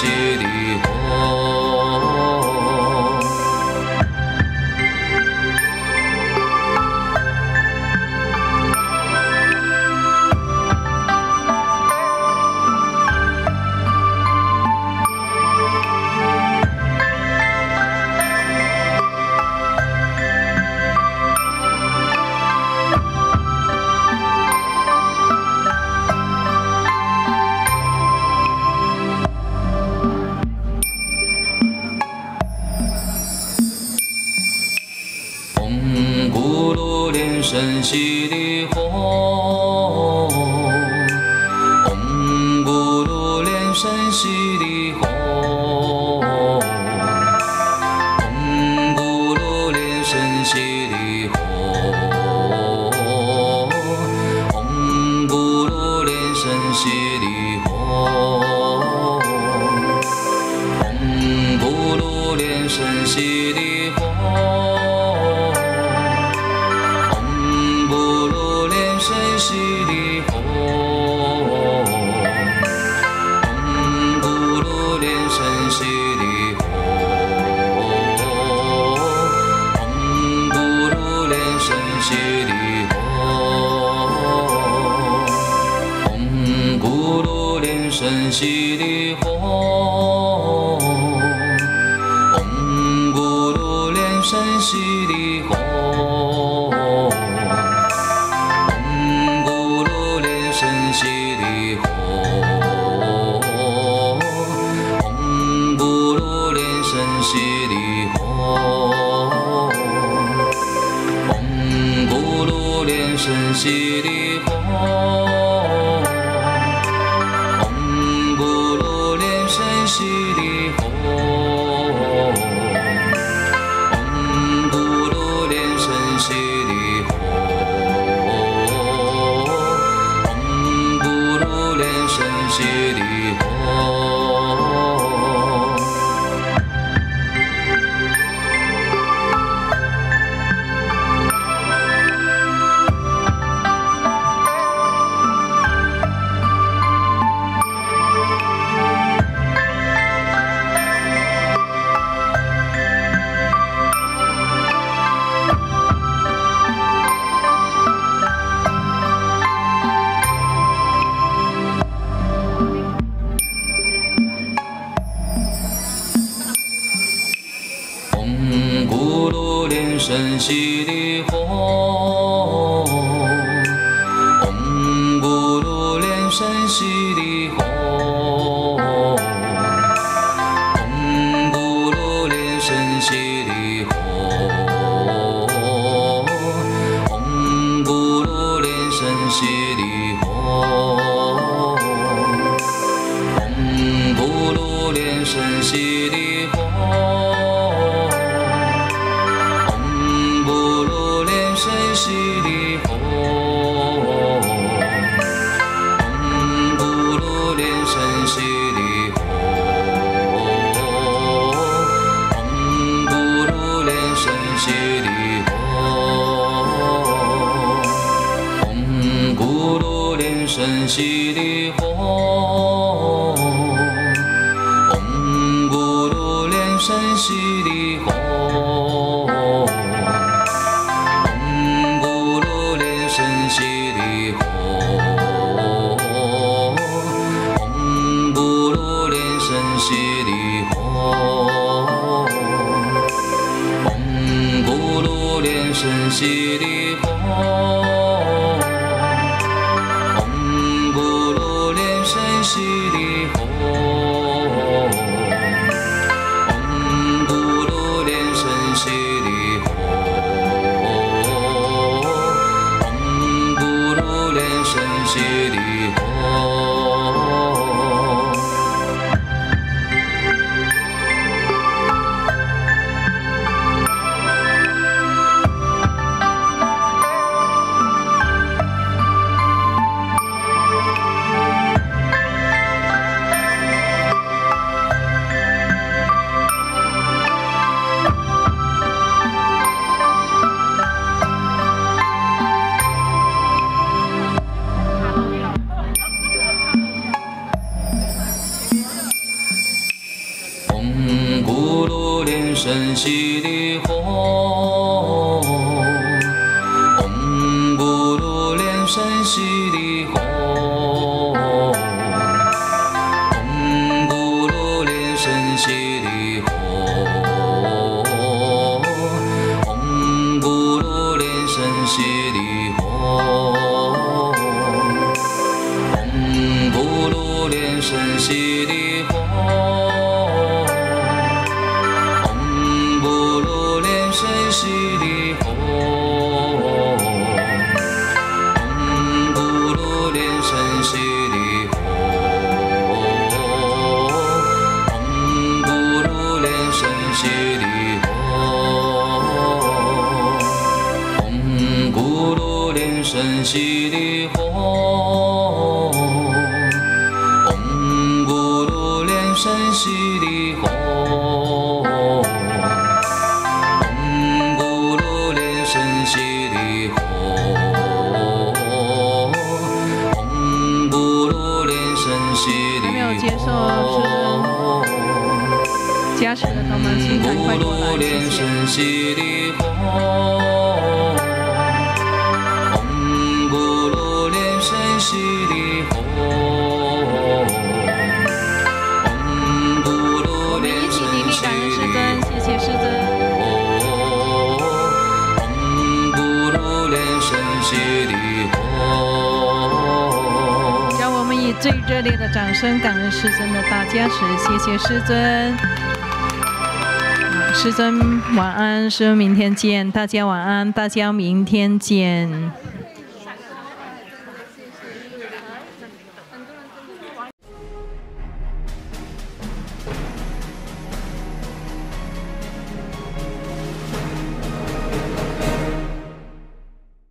记得。嗡咕噜念森悉地吽，咕噜念森悉地吽，嗡咕噜念森悉地吽，嗡咕噜念森悉地吽，嗡咕噜念森悉地吽。谁是你？see 熟悉的火。西的红，红咕噜连山西的红，红咕噜连山西的红，红咕噜连山西的红，红咕噜连山西的红。Lý 声悉利吽，嗡咕噜连声悉利吽，嗡咕噜连声悉利吽，嗡咕噜连声悉利噜连声悉利吽，嗡咕噜连声悉利吽。嗡咕噜连声悉利吽，嗡咕噜连声悉还没有接受。加持的同门，请赶快过来，谢谢。连声悉利吽，嗡咕噜我们连一起顶礼声悉感恩师尊，谢谢师尊。让我们以最热烈的掌声感恩师尊的大加持，谢谢师尊。师尊晚安，师尊明天见，大家晚安，大家明天见。